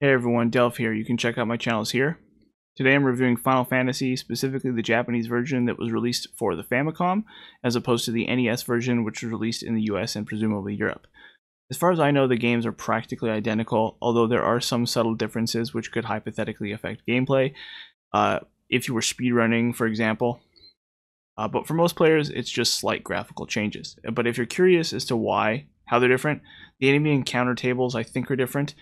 Hey everyone, Delve here. You can check out my channels here. Today I'm reviewing Final Fantasy, specifically the Japanese version that was released for the Famicom, as opposed to the NES version which was released in the US and presumably Europe. As far as I know, the games are practically identical, although there are some subtle differences which could hypothetically affect gameplay, uh, if you were speedrunning, for example. Uh, but for most players, it's just slight graphical changes. But if you're curious as to why, how they're different, the enemy encounter tables I think are different,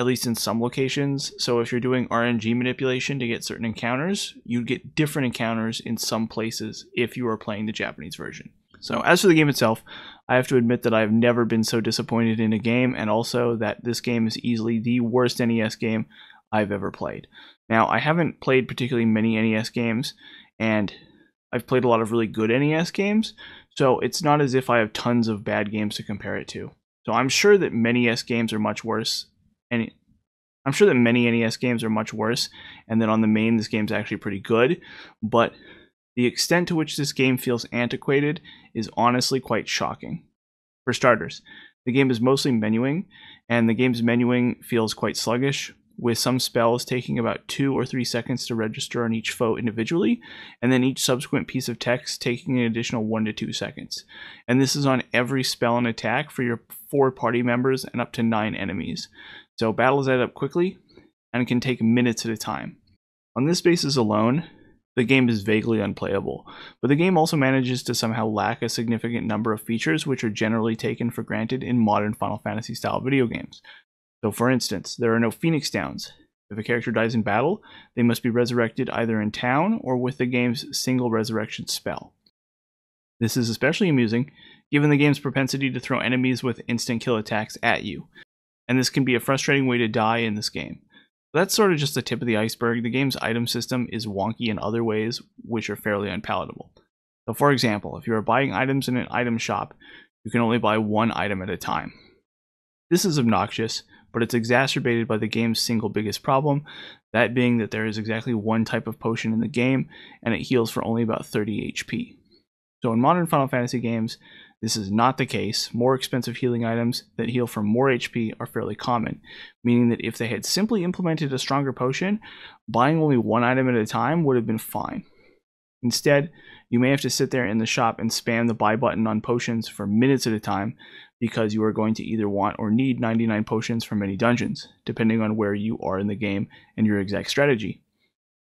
at least in some locations. So if you're doing RNG manipulation to get certain encounters, you get different encounters in some places if you are playing the Japanese version. So as for the game itself, I have to admit that I've never been so disappointed in a game, and also that this game is easily the worst NES game I've ever played. Now, I haven't played particularly many NES games, and I've played a lot of really good NES games, so it's not as if I have tons of bad games to compare it to. So I'm sure that many NES games are much worse, and I'm sure that many NES games are much worse, and that on the main this game's actually pretty good, but the extent to which this game feels antiquated is honestly quite shocking. For starters, the game is mostly menuing, and the game's menuing feels quite sluggish, with some spells taking about two or three seconds to register on each foe individually, and then each subsequent piece of text taking an additional one to two seconds. And this is on every spell and attack for your four party members and up to nine enemies. So battles add up quickly and can take minutes at a time. On this basis alone, the game is vaguely unplayable, but the game also manages to somehow lack a significant number of features which are generally taken for granted in modern Final Fantasy style video games. So, for instance, there are no Phoenix Downs. If a character dies in battle, they must be resurrected either in town or with the game's single resurrection spell. This is especially amusing given the game's propensity to throw enemies with instant kill attacks at you, and this can be a frustrating way to die in this game. But that's sort of just the tip of the iceberg. The game's item system is wonky in other ways, which are fairly unpalatable. So, for example, if you are buying items in an item shop, you can only buy one item at a time. This is obnoxious, but it's exacerbated by the game's single biggest problem, that being that there is exactly one type of potion in the game, and it heals for only about 30 HP. So in modern Final Fantasy games, this is not the case. More expensive healing items that heal for more HP are fairly common, meaning that if they had simply implemented a stronger potion, buying only one item at a time would have been fine. Instead, you may have to sit there in the shop and spam the buy button on potions for minutes at a time because you are going to either want or need 99 potions from many dungeons, depending on where you are in the game and your exact strategy.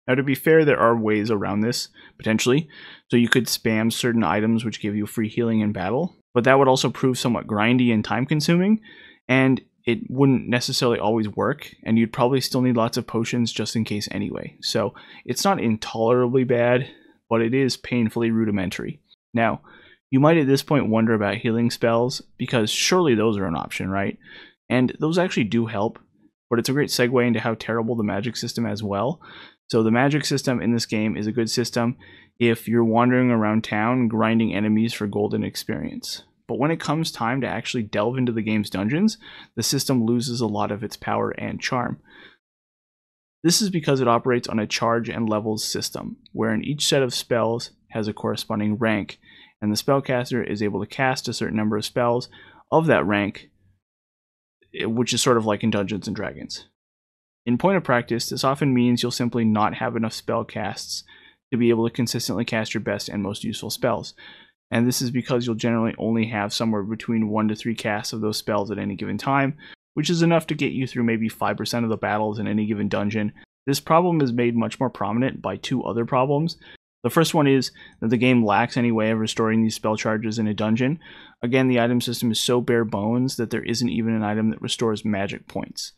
Now, to be fair, there are ways around this, potentially. So you could spam certain items which give you free healing in battle, but that would also prove somewhat grindy and time consuming, and it wouldn't necessarily always work, and you'd probably still need lots of potions just in case anyway. So it's not intolerably bad, but it is painfully rudimentary. Now, you might at this point wonder about healing spells, because surely those are an option, right? And those actually do help, but it's a great segue into how terrible the magic system as well. So the magic system in this game is a good system if you're wandering around town grinding enemies for golden experience. But when it comes time to actually delve into the game's dungeons, the system loses a lot of its power and charm. This is because it operates on a charge and levels system, wherein each set of spells has a corresponding rank, and the spellcaster is able to cast a certain number of spells of that rank, eh, which is sort of like in Dungeons and Dragons. In point of practice, this often means you'll simply not have enough spell casts to be able to consistently cast your best and most useful spells. And this is because you'll generally only have somewhere between 1 to 3 casts of those spells at any given time, which is enough to get you through maybe 5% of the battles in any given dungeon. This problem is made much more prominent by two other problems. The first one is that the game lacks any way of restoring these spell charges in a dungeon. Again, the item system is so bare bones that there isn't even an item that restores magic points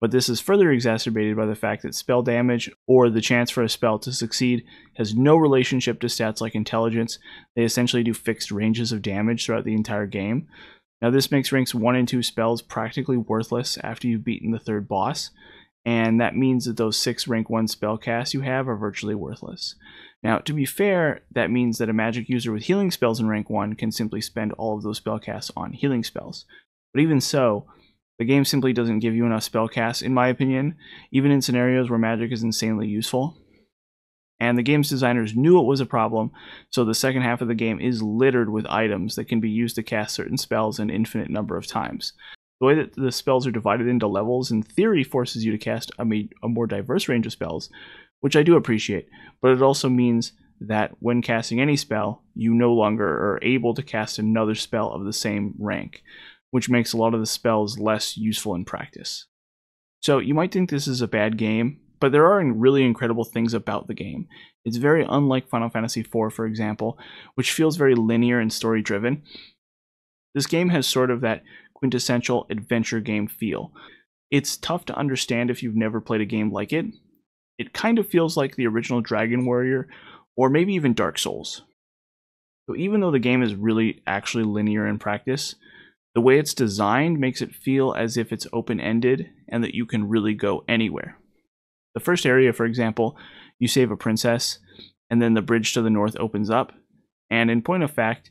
but this is further exacerbated by the fact that spell damage, or the chance for a spell to succeed, has no relationship to stats like intelligence. They essentially do fixed ranges of damage throughout the entire game. Now, this makes ranks 1 and 2 spells practically worthless after you've beaten the third boss, and that means that those 6 rank 1 spell casts you have are virtually worthless. Now, to be fair, that means that a magic user with healing spells in rank 1 can simply spend all of those spell casts on healing spells. But even so, the game simply doesn't give you enough spell casts, in my opinion, even in scenarios where magic is insanely useful. And the game's designers knew it was a problem, so the second half of the game is littered with items that can be used to cast certain spells an infinite number of times. The way that the spells are divided into levels in theory forces you to cast a more diverse range of spells, which I do appreciate, but it also means that when casting any spell, you no longer are able to cast another spell of the same rank, which makes a lot of the spells less useful in practice. So you might think this is a bad game, but there are really incredible things about the game. It's very unlike Final Fantasy IV, for example, which feels very linear and story driven. This game has sort of that quintessential adventure game feel. It's tough to understand if you've never played a game like it. It kind of feels like the original Dragon Warrior, or maybe even Dark Souls. So even though the game is really actually linear in practice, the way it's designed makes it feel as if it's open-ended and that you can really go anywhere. The first area, for example, you save a princess, and then the bridge to the north opens up, and in point of fact,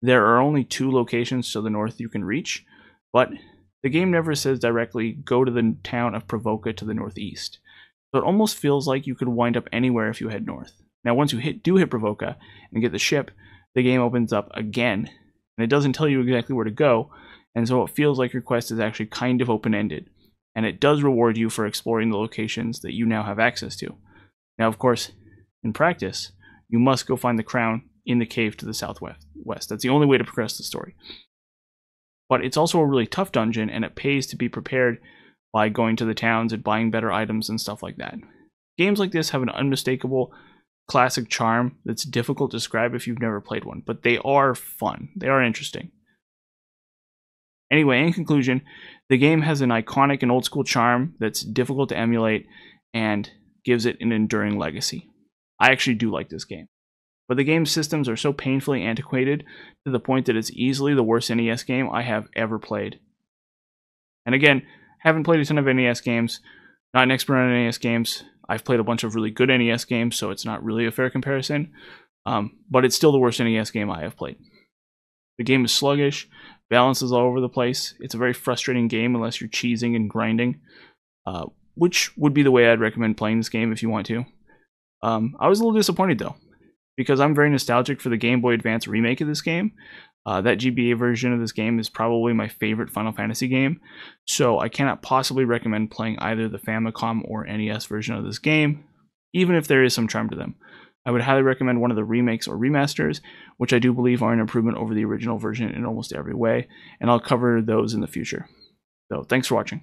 there are only two locations to the north you can reach, but the game never says directly go to the town of Pravoka to the northeast. So it almost feels like you could wind up anywhere if you head north. Now, once you hit do hit Pravoka and get the ship, the game opens up again, and it doesn't tell you exactly where to go, and so it feels like your quest is actually kind of open-ended, and it does reward you for exploring the locations that you now have access to. Now, of course, in practice, you must go find the crown in the cave to the southwest. West. That's the only way to progress the story. But it's also a really tough dungeon, and it pays to be prepared by going to the towns and buying better items and stuff like that. Games like this have an unmistakable classic charm that's difficult to describe if you've never played one, but they are fun. They are interesting. Anyway, in conclusion, the game has an iconic and old school charm that's difficult to emulate and gives it an enduring legacy. I actually do like this game. But the game's systems are so painfully antiquated to the point that it's easily the worst NES game I have ever played. And again, haven't played a ton of NES games, not an expert on NES games. I've played a bunch of really good NES games, so it's not really a fair comparison. Um, but it's still the worst NES game I have played. The game is sluggish, balance is all over the place. It's a very frustrating game unless you're cheesing and grinding, uh, which would be the way I'd recommend playing this game if you want to. Um, I was a little disappointed though, because I'm very nostalgic for the Game Boy Advance remake of this game. Uh, that GBA version of this game is probably my favorite Final Fantasy game, so I cannot possibly recommend playing either the Famicom or NES version of this game, even if there is some charm to them. I would highly recommend one of the remakes or remasters, which I do believe are an improvement over the original version in almost every way, and I'll cover those in the future. So, thanks for watching.